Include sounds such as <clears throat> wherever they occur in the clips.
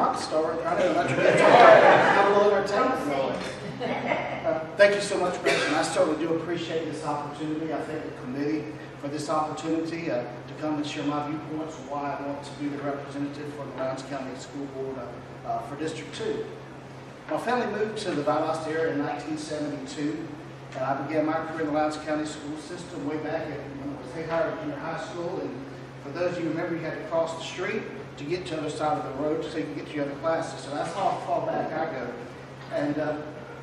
rock star, trying to let you get have a little entertainment going. Uh, Thank you so much, President. I certainly do appreciate this opportunity. I thank the committee for this opportunity uh, to come and share my viewpoints why I want to be the representative for the Lowndes County School Board uh, uh, for District 2. My family moved to the Valdosta area in 1972, and I began my career in the Lowndes County school system way back at, when it was Junior High School. And for those of you who remember, you had to cross the street to get to the other side of the road so you can get to your other classes. So that's how far back I go. And uh,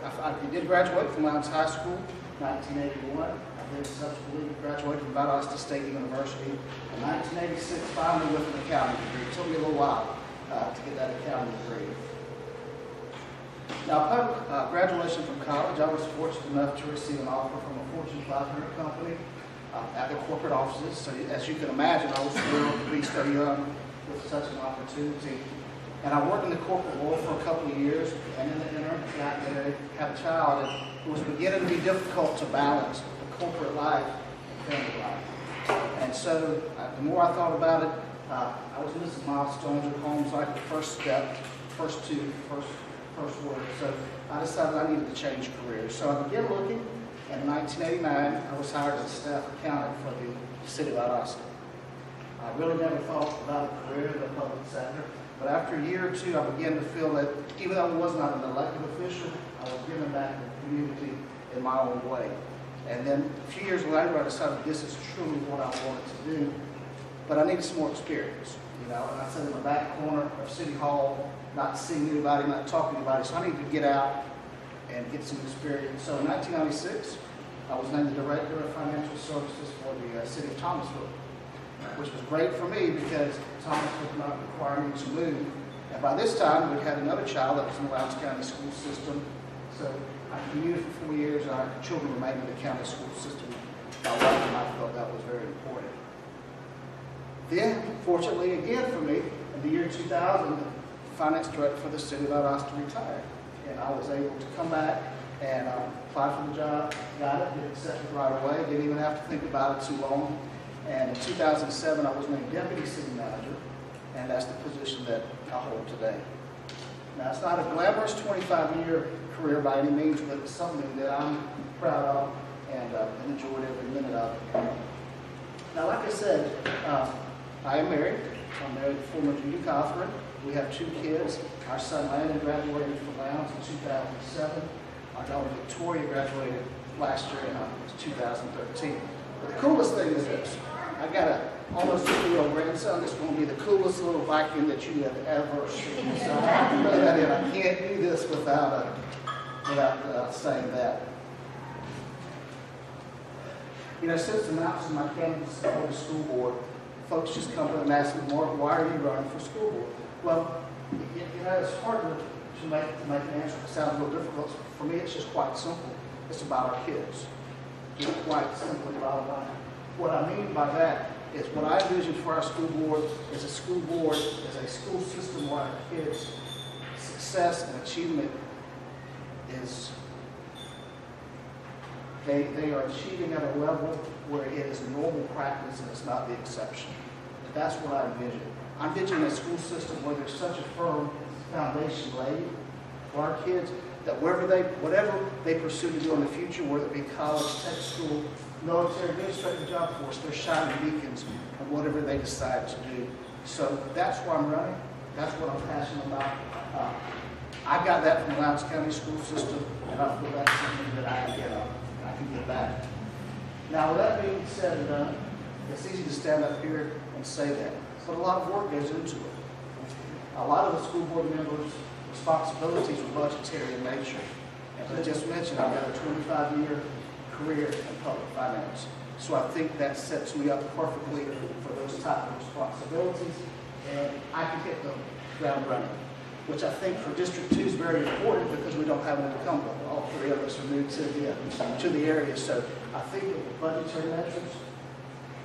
I, I did graduate from Lowndes High School, 1981. I then subsequently graduated from Valdosta State University in 1986, finally with an accounting degree. It took me a little while uh, to get that accounting degree. Now, upon uh, graduation from college, I was fortunate enough to receive an offer from a Fortune 500 company uh, at their corporate offices. So as you can imagine, I was thrilled to be young with such an opportunity. And I worked in the corporate world for a couple of years, and in the interim, got married, had a child, and it was beginning to be difficult to balance the corporate life and family life. And so, uh, the more I thought about it, uh, I was missing milestones at home, so like the first step, first two, first first word. So I decided I needed to change careers. So I began looking. And in 1989, I was hired as a staff accountant for the city of Valdosta. I really never thought about a career in the public sector. But after a year or two, I began to feel that even though I was not an elected official, I was giving back to the community in my own way. And then a few years later, I decided this is truly what I wanted to do. But I needed some more experience, you know. And I sat in the back corner of City Hall, not seeing anybody, not talking to anybody. So I needed to get out and get some experience. So in 1996, I was named the Director of Financial Services for the uh, City of Thomasville which was great for me because Thomas was not requiring me to move. And by this time, we had another child that was in the Lowndes County school system. So I commuted for four years, and our children remained in the county school system. My wife and I felt that was very important. Then, fortunately, again for me, in the year 2000, the finance director for the city of Valdosta retired. And I was able to come back and uh, apply for the job, got it, get accepted right away, didn't even have to think about it too long. And in 2007, I was named deputy city manager, and that's the position that I hold today. Now, it's not a glamorous 25-year career by any means, but it's something that I'm proud of and uh, enjoyed every minute of it. Now, like I said, uh, I am married. I'm married to former Judy Cothran. We have two kids. Our son Landon graduated from Lowndes in 2007. Our daughter Victoria graduated last year in uh, 2013. But the coolest thing is this. I got a almost 50-year-old grandson that's going to be the coolest little Viking that you have ever seen. So I throw that in. I can't do this without, uh, without uh, saying that. You know, since the announcing my candidacy for the school board, folks just come up and ask me, Mark, why are you running for school board? Well, you, know, it's hard to, make, to make an answer that sounds a little difficult. For me, it's just quite simple. It's about our kids. It's quite simply bottom line. What I mean by that is what I envision for our school board is a school board, is a school system where our kids' success and achievement is they, they are achieving at a level where it is normal practice and it's not the exception. That's what I envision. I'm envisioning a school system where there's such a firm foundation laid for our kids that wherever they, whatever they pursue to do in the future, whether it be college, tech school, military, administrative job force, they're shining beacons of whatever they decide to do. So that's why I'm running. That's what I'm passionate about. Uh, I got that from the Lowndes County school system, and I feel that's something that I, you know, I can get back. Now, with that being said and done, it's easy to stand up here and say that, but a lot of work goes into it. A lot of the school board members' responsibilities are budgetary in nature. As I just mentioned, I've got a 25-year career in public finance. So I think that sets me up perfectly for those type of responsibilities, and I can hit the ground running, which I think for District 2 is very important because we don't have an incumbent. All three of us are new to the, to the area, so I think the budgetary measures,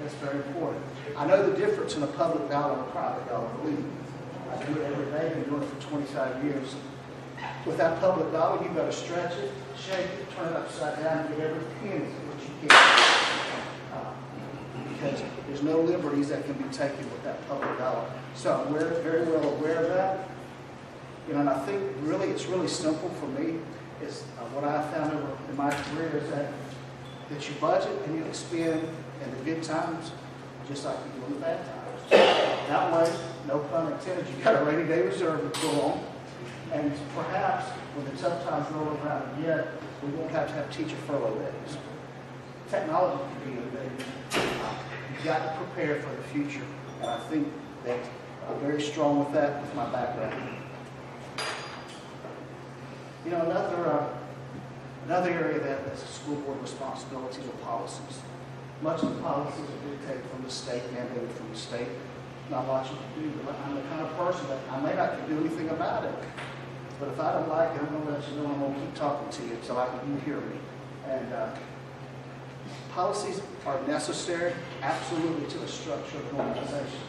that's very important. I know the difference in a public dollar and a private dollar, believe me. I do it every day, I've been doing it for 25 years. With that public dollar, you've got to stretch it, shake it, turn it upside down, and get every penny that you can. Uh, because there's no liberties that can be taken with that public dollar. So very, very well aware of that. You know, and I think really, it's really simple for me, is uh, what I found over in my career is that, that you budget and you expend in the good times, just like you do in the bad times. That way, no pun intended, you got a rainy day reserve to pull on, and perhaps when the tough times roll around again, we won't have to have teacher furlough days. Technology can be innovative. You've got to prepare for the future, and I think that I'm very strong with that with my background. You know, another, uh, another area that is school board responsibility are policies. Much of the policies are dictated from the state, mandated from the state. Not lot you can do, but I'm the kind of person that I may not can do anything about it. But if I don't like it, I'm gonna let you know, I'm gonna keep talking to you until I can, you hear me. And, uh, policies are necessary, absolutely, to the structure of an organization.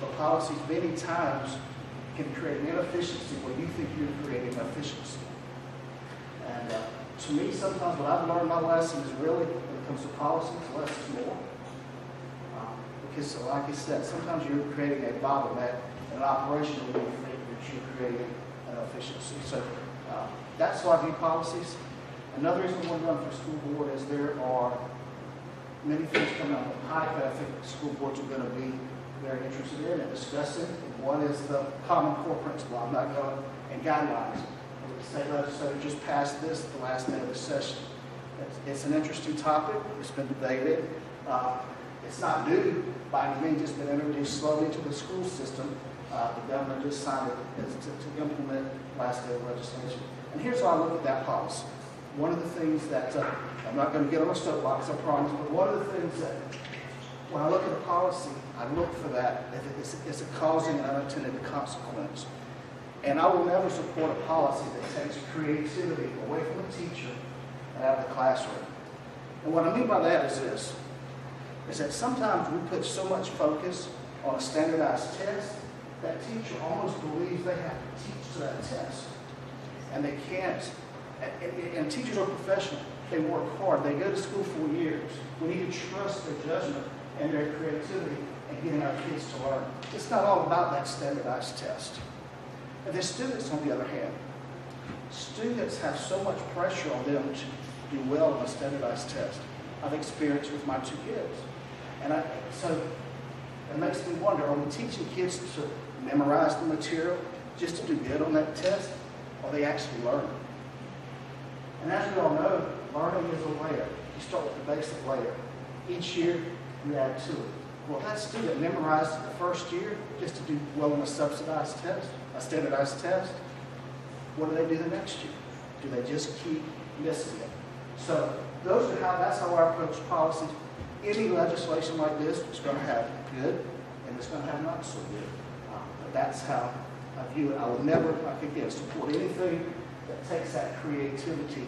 But policies many times can create an inefficiency where you think you're creating efficiency. And uh, to me, sometimes what I've learned my lesson is really, when it comes to policies, less is more. Um, Because like I said, sometimes you're creating a bottleneck in an operation where you think that you're creating an efficiency. So uh, that's why I view policies. Another reason we run for school board is there are many things coming up the pipe that I think school boards are going to be very interested in and discussing. One is the Common Core Principle. I'm not going, and guidelines. The state legislature just passed this the last day of the session. It's, it's an interesting topic. It's been debated. Uh, it's not new by any means. It's been introduced slowly to the school system. Uh, the governor just signed it to, to implement last day of legislation. And here's how I look at that policy. One of the things that, uh, I'm not going to get on a soapbox, I promise, but one of the things that, when I look at a policy, I look for that, if it's, it's a causing an unintended consequence. And I will never support a policy that takes creativity away from the teacher and out of the classroom. And what I mean by that is this, is that sometimes we put so much focus on a standardized test that teacher almost believes they have to teach to that test. And they can't. And, and, teachers are professional. They work hard. They go to school for years. We need to trust their judgment and their creativity and getting our kids to learn. It's not all about that standardized test. And the students, on the other hand, students have so much pressure on them to do well on a standardized test. I've experienced with my two kids. And I, so it makes me wonder, are we teaching kids to memorize the material just to do good on that test? Or are they actually learning? And as we all know, learning is a layer. You start with the basic layer. Each year, you add to it. Well, that student memorized the first year just to do well on a subsidized test, a standardized test. What do they do the next year? Do they just keep missing it? So those are how, that's how I approach policies. Any legislation like this is going to have good and it's going to have not so good. Um, but that's how I view it. I will never, like again, support anything that takes that creativity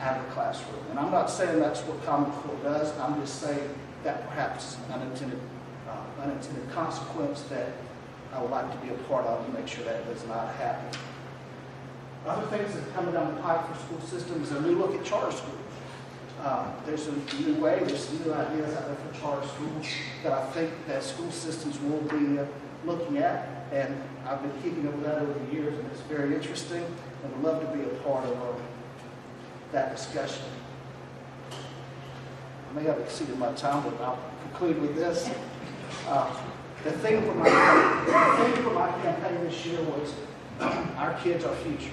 out of the classroom. And I'm not saying that's what Common Core does. I'm just saying that perhaps is an unintended, uh, unintended consequence that I would like to be a part of to make sure that does not happen. Other things that are coming down the pipe for school systems is a new look at charter schools. Uh, there's a new way, there's some new ideas out there for charter schools that I think that school systems will be looking at. And I've been keeping up with that over the years, and it's very interesting, and would love to be a part of uh, that discussion. I may have exceeded my time, but I'll conclude with this. Uh, the thing for my the thing for my campaign this year was <clears throat> our kids, our future.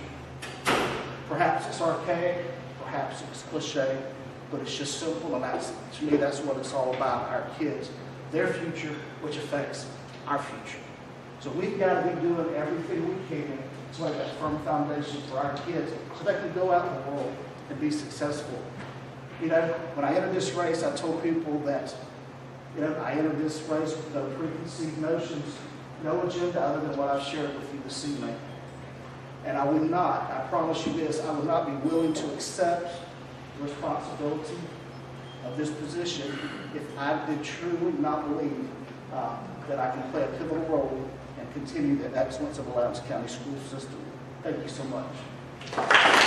Perhaps it's archaic, perhaps it's cliche, but it's just simple, and that's to me that's what it's all about. Our kids, their future, which affects our future. So we've got to be doing everything we can to lay that firm foundation for our kids, so they can go out in the world and be successful. You know, when I entered this race, I told people that, you know, I entered this race with no preconceived notions, no agenda other than what I've shared with you this evening. And I would not, I promise you this, I would not be willing to accept responsibility of this position if I did truly not believe uh, that I can play a pivotal role and continue the excellence of the County school system. Thank you so much.